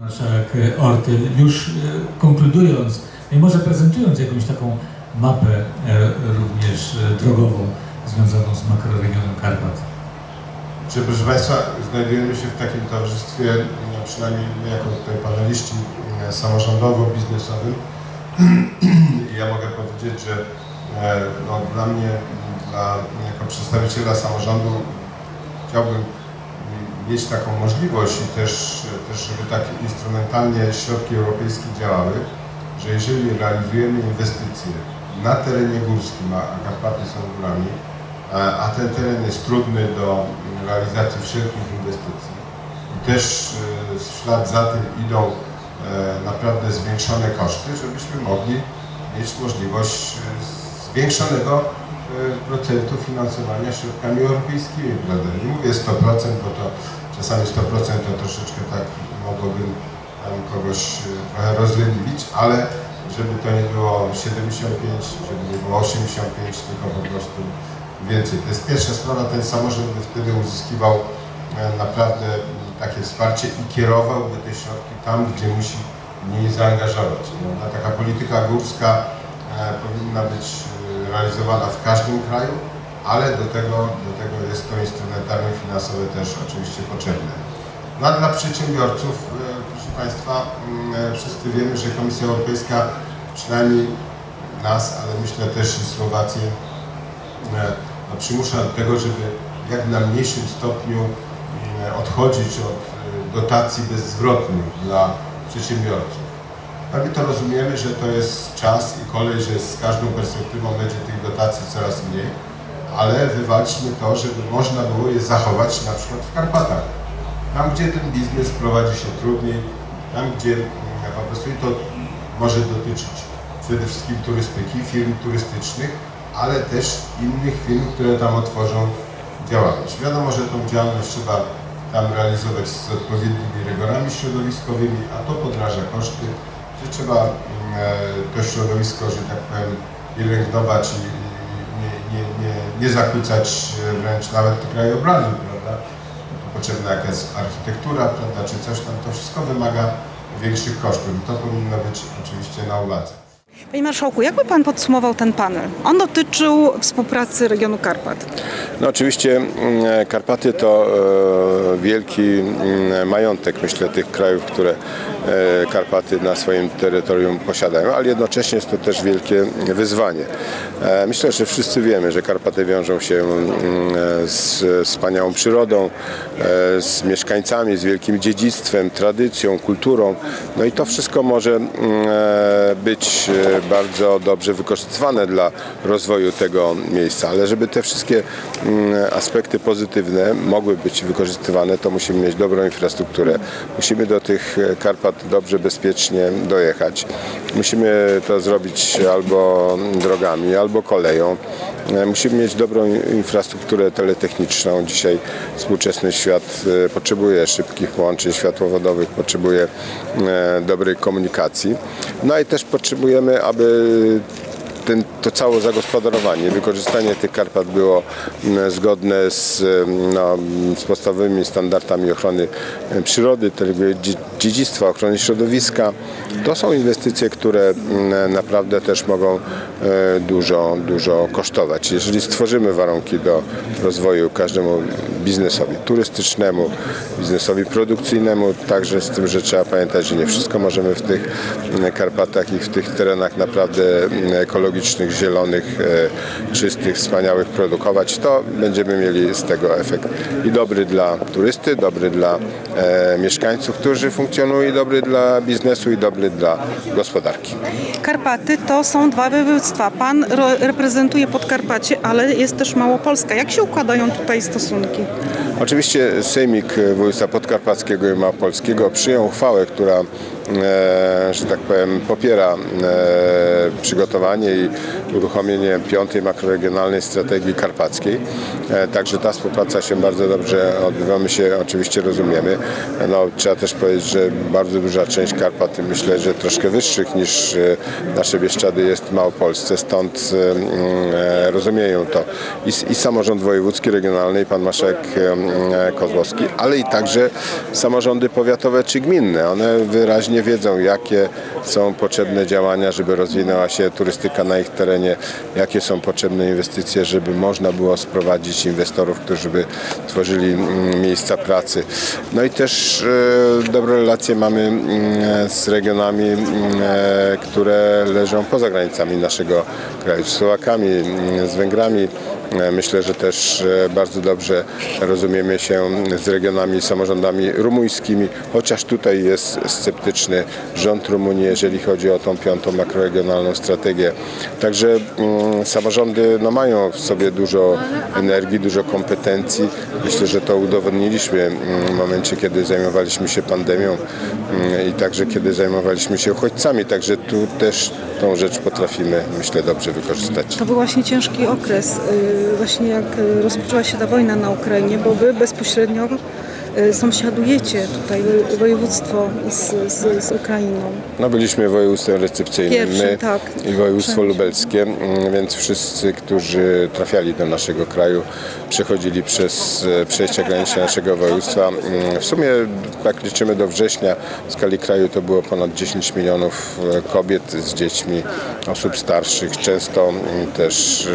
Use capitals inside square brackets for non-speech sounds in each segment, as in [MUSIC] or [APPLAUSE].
Marszałek Ortyl, już e, konkludując, może prezentując jakąś taką mapę e, również e, drogową związaną z makroregionem Karpat. Czy proszę Państwa, znajdujemy się w takim towarzystwie, no, przynajmniej my jako tutaj paneliści e, samorządowo-biznesowym. [CLEARS THROAT] Ja mogę powiedzieć, że no, dla mnie, dla, jako przedstawiciela samorządu chciałbym mieć taką możliwość i też, też żeby tak instrumentalnie środki europejskie działały, że jeżeli realizujemy inwestycje na terenie górskim, a Karpaty są górami, a, ten teren jest trudny do realizacji wszelkich inwestycji. I też e, w ślad za tym idą e, naprawdę zwiększone koszty, żebyśmy mogli mieć możliwość e, zwiększonego procentu finansowania środkami europejskimi. Prawda? Nie mówię 100%, bo to czasami 100% to troszeczkę tak mogłobym tam kogoś e, trochę ale żeby to nie było 75, żeby nie było 85, tylko po prostu więcej. To jest pierwsza sprawa, ten samorząd by wtedy uzyskiwał e, naprawdę takie wsparcie i kierowałby te środki tam, gdzie musi mniej zaangażować. Prawda? Taka polityka górska e, powinna być e, realizowana w każdym kraju, ale do tego, do tego jest to instrumentarium finansowe też oczywiście potrzebne. No a dla przedsiębiorców, e, proszę Państwa, mm, e, wszyscy wiemy, że Komisja Europejska przynajmniej nas, ale myślę też i Słowację e, no, przymusza do tego, żeby jak najmniejszym stopniu mm, odchodzić od dotacji bezzwrotnych dla przedsiębiorców. A my to rozumiemy, że to jest czas i kolej, że z każdą perspektywą będzie tych dotacji coraz mniej, ale wywalczmy to, żeby można było je zachować na przykład w Karpatach. Tam, gdzie ten biznes prowadzi się trudniej, tam, gdzie mm, po prostu i to może dotyczyć przede wszystkim turystyki, firm turystycznych, ale też innych firm, które tam otworzą działalność. Wiadomo, że tą działalność trzeba tam realizować z odpowiednimi rygorami środowiskowymi, a to podraża koszty, że trzeba e, to środowisko, że tak powiem, pielęgnować i nie, nie, nie, nie zakłócać e, wręcz nawet krajobrazu, prawda? Potrzebna jakaś architektura, prawda, czy coś tam, to wszystko wymaga większych kosztów i to powinno być oczywiście na uwadze. Panie Marszałku, jakby Pan podsumował ten panel? On dotyczył współpracy regionu Karpat. No oczywiście mm, Karpaty to e, wielki mm, majątek, myślę, tych krajów, które e, Karpaty na swoim terytorium posiadają, ale jednocześnie jest to też wielkie wyzwanie. E, Myślę, że wszyscy wiemy, że Karpaty wiążą się mm, z wspaniałą przyrodą, z mieszkańcami, z wielkim dziedzictwem, tradycją, kulturą. No i to wszystko może być bardzo dobrze wykorzystywane dla rozwoju tego miejsca, ale żeby te wszystkie mm, aspekty pozytywne mogły być wykorzystywane, to musimy mieć dobrą infrastrukturę. Musimy do tych e, Karpat dobrze, bezpiecznie dojechać. Musimy to zrobić albo drogami, albo koleją. E, Musimy mieć dobrą infrastrukturę teletechniczną. Dzisiaj współczesny świat e, potrzebuje szybkich połączeń światłowodowych, potrzebuje e, dobrej komunikacji. No i też potrzebujemy, aby ten, to całe zagospodarowanie, wykorzystanie tych Karpat było mm, zgodne z, mm, no, z podstawowymi standardami ochrony e, przyrody, dziedzictwa, ochrony środowiska. To są inwestycje, które mm, naprawdę też mogą e, dużo, dużo kosztować. Jeżeli stworzymy warunki do rozwoju każdemu biznesowi turystycznemu, biznesowi produkcyjnemu, także z tym, że trzeba pamiętać, że nie wszystko możemy w tych Karpatach i w tych terenach naprawdę mm, ekologicznych, zielonych, e, czystych, wspaniałych produkować, to będziemy mieli z tego efekt i dobry dla turysty, dobry dla e, mieszkańców, którzy funkcjonują i dobry dla biznesu i dobry dla gospodarki. Karpaty to są dwa województwa. Pan reprezentuje Podkarpacie, ale jest też Małopolska. Jak się układają tutaj stosunki? Oczywiście Sejmik Województwa Podkarpackiego i Małopolskiego przyjął uchwałę, która że tak powiem, popiera e, przygotowanie i uruchomienie piątej makroregionalnej strategii karpackiej. E, Także ta współpraca się bardzo dobrze odbywa. My się oczywiście rozumiemy. No, trzeba też powiedzieć, że bardzo duża część Karpat, myślę, że troszkę wyższych niż e, nasze Bieszczady jest w Małopolsce, stąd e, e, rozumieją to i, i samorząd wojewódzki, regionalny, pan marszałek e, Kozłowski, ale i także samorządy powiatowe czy gminne. One wyraźnie wiedzą, jakie są potrzebne działania, żeby rozwinęła się turystyka na ich terenie, jakie są potrzebne inwestycje, żeby można było sprowadzić inwestorów, którzy by tworzyli mm, miejsca pracy. No i też e, dobre relacje mamy mm, z regionami, mm, e, które leżą poza granicami naszego kraju, z Słowakami, z Węgrami. E, Myślę, że też e, bardzo dobrze rozumiemy się z regionami samorządami rumuńskimi, chociaż tutaj jest sceptyczny rząd Rumunii, jeżeli chodzi o tą piątą makroregionalną strategię. Także mm, samorządy no, mają w sobie dużo energii, dużo kompetencji. Myślę, że to udowodniliśmy mm, w momencie, kiedy zajmowaliśmy się pandemią mm, i także kiedy zajmowaliśmy się uchodźcami. Także tu też tą rzecz potrafimy, myślę, dobrze wykorzystać. To był właśnie ciężki okres, y, właśnie jak y, rozpoczęła się ta wojna na Ukrainie, bo wy bezpośrednio sąsiadujecie tutaj wo- województwo z, z, z Ukrainą. No byliśmy województwem recepcyjnym Pierwszym, my tak. i województwo Wszędzie. lubelskie, mm, więc wszyscy, którzy trafiali do naszego kraju, przechodzili przez e, przejścia graniczne naszego województwa. Mm, W sumie, jak liczymy do września, w skali kraju to było ponad 10 milionów e, kobiet z dziećmi, osób starszych, często mm, też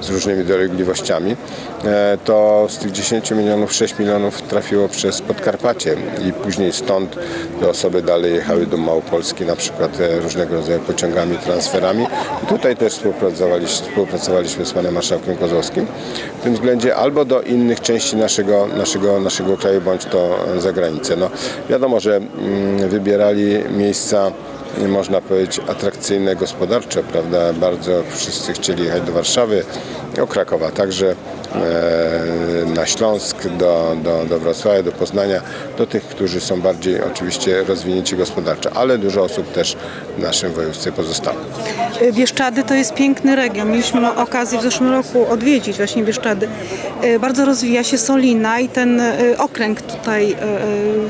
e, z różnymi dolegliwościami. E, To z tych 10 milionów 6 milionów trafiło przez Podkarpacie i później stąd te osoby dalej jechały do Małopolski, na przykład e, różnego rodzaju pociągami, transferami. I tutaj też współpracowaliśmy, współpracowaliśmy z panem marszałkiem Kozłowskim w tym względzie albo do innych części naszego, naszego, naszego kraju, bądź to za granicę. No, wiadomo, że mm, wybierali miejsca można powiedzieć atrakcyjne gospodarczo, prawda? Bardzo wszyscy chcieli jechać do Warszawy, do Krakowa, także e, na Śląsk, do, do, do Wrocławia, do Poznania, do tych, którzy są bardziej oczywiście rozwinięci gospodarczo, ale dużo osób też w naszym województwie pozostało. Y, Bieszczady to jest piękny region. Mieliśmy okazję w zeszłym roku odwiedzić właśnie Bieszczady. Y, Bardzo rozwija się Solina i ten okręg tutaj y,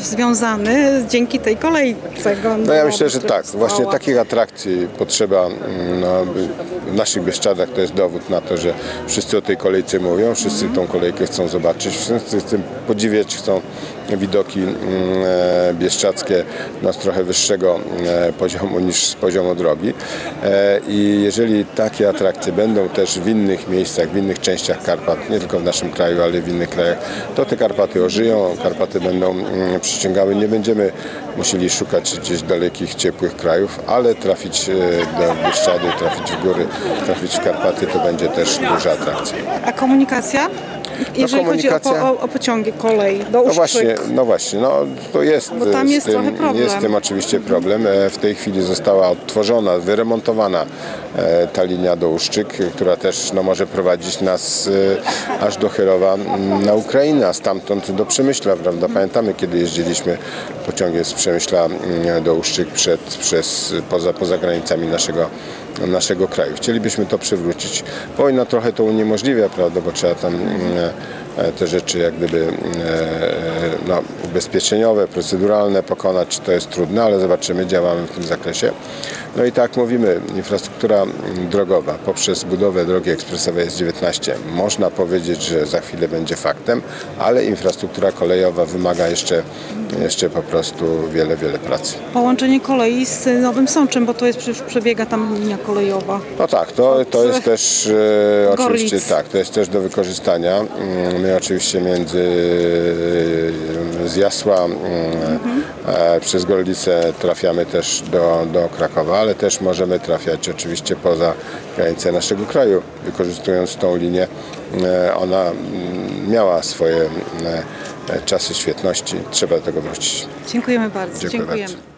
y, związany dzięki tej kolejce. No ja myślę, że tak. Właśnie takich atrakcji potrzeba mm, no, w naszych Bieszczadach. To jest dowód na to, że wszyscy o tej kolejce mówią, wszyscy tą kolejkę chcą zobaczyć, wszyscy chcą podziwiać, chcą widoki mm, e, bieszczackie no, z trochę wyższego e, poziomu niż z poziomu drogi. E, I jeżeli takie atrakcje będą też w innych miejscach, w innych częściach Karpat, nie tylko w naszym kraju, ale w innych krajach, to te Karpaty ożyją, Karpaty będą mm, przyciągały. Nie będziemy musieli szukać gdzieś dalekich, ciepłych krajów, ale trafić do Bieszczady, trafić w góry, trafić w Karpaty to będzie też duża atrakcja. A komunikacja? Jeżeli chodzi o, po, o, pociągi, kolej, do No właśnie, no właśnie, no to jest, Bo tam z jest tym, trochę problem. jest z tym oczywiście problem. E, W tej chwili została odtworzona, wyremontowana ta linia do Uszczyk, która też no, może prowadzić nas e, aż do Chyrowa na Ukrainę, a stamtąd do Przemyśla, prawda? Pamiętamy, kiedy jeździliśmy pociągiem z Przemyśla do Uszczyk przed, przez, poza, poza granicami naszego naszego kraju. Chcielibyśmy to przywrócić. Wojna trochę to uniemożliwia, prawda, bo trzeba tam e, te rzeczy jak gdyby e, no, ubezpieczeniowe, proceduralne pokonać. To jest trudne, ale zobaczymy, działamy w tym zakresie. No i tak mówimy, infrastruktura drogowa poprzez budowę drogi ekspresowej S19 można powiedzieć, że za chwilę będzie faktem, ale infrastruktura kolejowa wymaga jeszcze, jeszcze po prostu wiele, wiele pracy. Połączenie kolei z Nowym Sączem, bo to jest przecież przebiega tam linia kolejowa. No tak, to, to jest też e, oczywiście tak, to jest też do wykorzystania. Mm, My oczywiście między e, z Jasła mm, e, przez Gorlicę trafiamy też do, do Krakowa, ale też możemy trafiać oczywiście poza granice naszego kraju, wykorzystując tą linię. E, Ona mm, miała swoje e, czasy świetności, trzeba do tego wrócić. Dziękujemy bardzo. Dziękuję bardzo.